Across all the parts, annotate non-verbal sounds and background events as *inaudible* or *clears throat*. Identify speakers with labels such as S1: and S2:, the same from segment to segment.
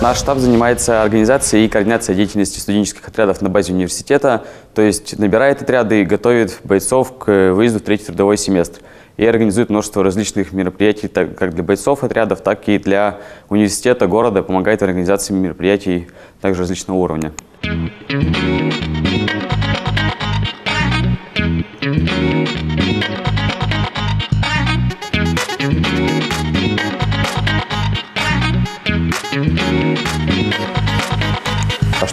S1: Наш штаб занимается организацией и координацией деятельности студенческих отрядов на базе университета, то есть набирает отряды и готовит бойцов к выезду в третий трудовой семестр. И организует множество различных мероприятий, так, как для бойцов отрядов, так и для университета, города, помогает в организации мероприятий также различного уровня.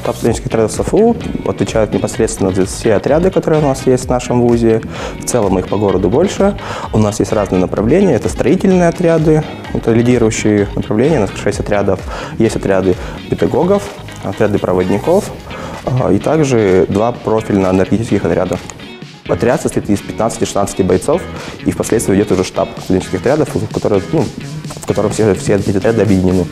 S2: Штаб студенческих отрядов САФУ отвечает непосредственно за все отряды, которые у нас есть в нашем ВУЗе. В целом их по городу больше. У нас есть разные направления. Это строительные отряды, это лидирующие направления, у нас 6 отрядов. Есть отряды педагогов, отряды проводников а, и также два профильно-энергетических отряда. Отряд состоит из 15-16 бойцов, и впоследствии идет уже штаб студенческих отрядов, в, который, ну, в котором все, все эти отряды объединены.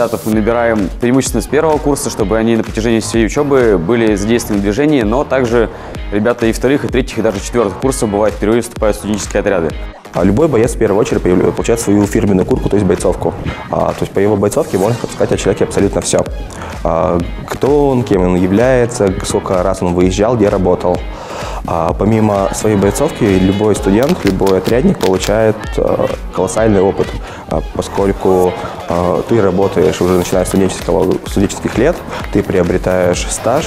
S1: Кандидатов мы набираем преимущественно с первого курса, чтобы они на протяжении всей учебы были задействованы в движении, но также ребята и вторых, и третьих, и даже четвертых курсов бывает впервые вступают в студенческие отряды.
S2: А любой боец в первую очередь получает свою фирменную куртку, то есть бойцовку. А, то есть по его бойцовке можно сказать о человеке абсолютно все. А, кто он, кем он является, сколько раз он выезжал, где работал. А помимо своей бойцовки, любой студент, любой отрядник получает э, колоссальный опыт, э, поскольку э, ты работаешь уже начиная с студенческого, студенческих лет, ты приобретаешь стаж,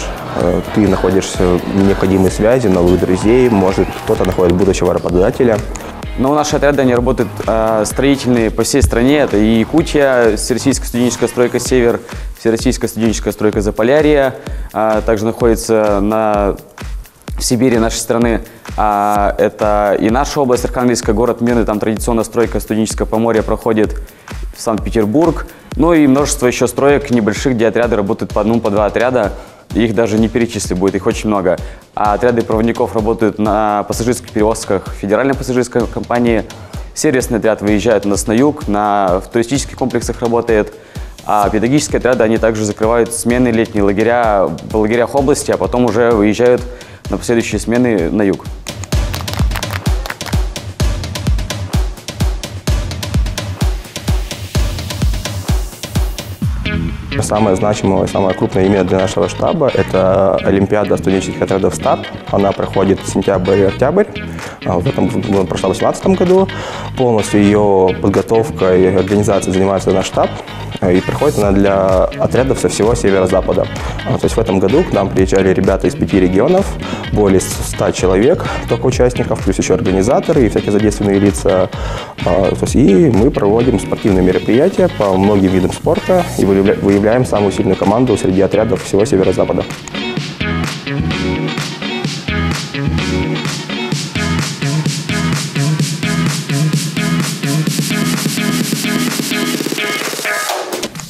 S2: ты находишься в необходимой связи, новых друзей, может кто-то находит будущего работодателя.
S1: Но наши отряды, они работают э, строительные по всей стране. Это и Якутия, Всероссийская студенческая стройка «Север», Всероссийская студенческая стройка «Заполярье». Э, также находится на в Сибири нашей страны. А, это и наша область, Архангельская, город Мирный, там традиционная стройка студенческое поморье проходит в Санкт-Петербург. Ну и множество еще строек небольших, где отряды работают по одному, по два отряда. Их даже не перечислить будет, их очень много. А отряды проводников работают на пассажирских перевозках федеральной пассажирской компании. Сервисный отряд выезжает у нас на юг, на, в туристических комплексах работает. А педагогические отряды, они также закрывают смены летние лагеря в лагерях области, а потом уже выезжают на последующие смены на юг.
S2: Самое значимое, самое крупное имя для нашего штаба – это Олимпиада студенческих отрядов «Старт». Она проходит сентябрь и октябрь. А, в этом прошла в 2018 году. Полностью ее подготовкой и организацией занимается наш штаб. И проходит она для отрядов со всего северо-запада. А, то есть в этом году к нам приезжали ребята из пяти регионов, более 100 человек только участников, плюс еще организаторы и всякие задействованные лица. А, то есть и мы проводим спортивные мероприятия по многим видам спорта и выявляем самую сильную команду среди отрядов всего северо-запада.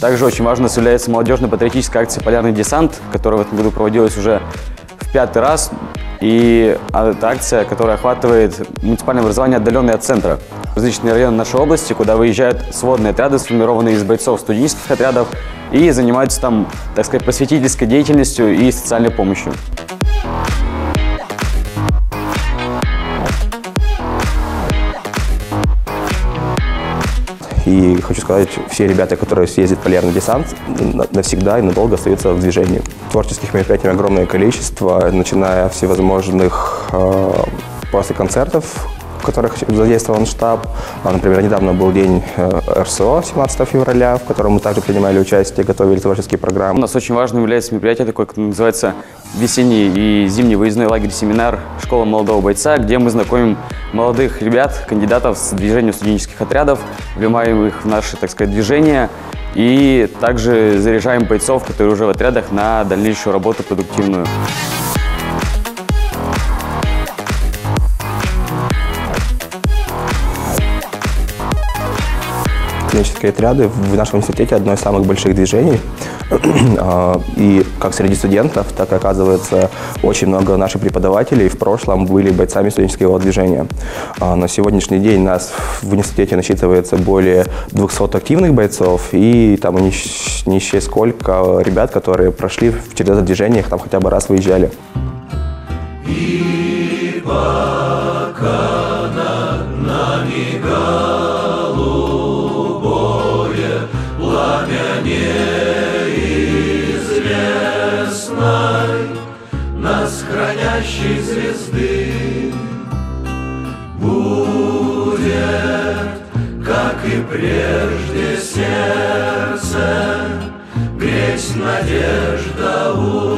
S1: Также очень важно является молодежно-патриотическая акция «Полярный десант», которая в этом году проводилась уже в пятый раз. И это акция, которая охватывает муниципальное образование, отдаленное от центра. Различные районы нашей области, куда выезжают сводные отряды, сформированные из бойцов студенческих отрядов, и занимаются там, так сказать, просветительской деятельностью и социальной помощью.
S2: И хочу сказать, все ребята, которые съездят в полярный десант, навсегда и надолго остаются в движении. Творческих мероприятий огромное количество, начиная всевозможных э, после концертов, в которых задействован штаб. А, например, недавно был день э, РСО, 17 февраля, в котором мы также принимали участие, готовили творческие программы.
S1: У нас очень важным является мероприятие такое, как называется весенний и зимний выездной лагерь-семинар «Школа молодого бойца», где мы знакомим молодых ребят, кандидатов с движением студенческих отрядов, вливаем их в наше, так сказать, движение и также заряжаем бойцов, которые уже в отрядах, на дальнейшую работу продуктивную.
S2: Студенческие отряды в нашем университете одно из самых больших движений. *clears throat* А, и как среди студентов, так и оказывается очень много наших преподавателей в прошлом были бойцами студенческого движения. А, на сегодняшний день нас в университете насчитывается более 200 активных бойцов и там не, не сколько ребят, которые прошли через это движение, там хотя бы раз выезжали. И
S1: хранящей звезды будет, как и прежде сердце, греть надежда у.